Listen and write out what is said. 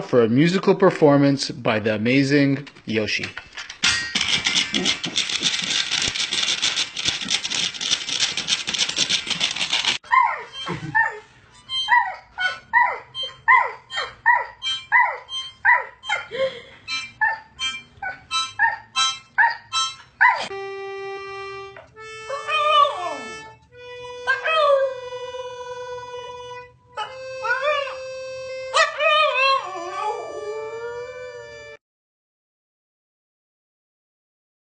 for a musical performance by the amazing Yoshi.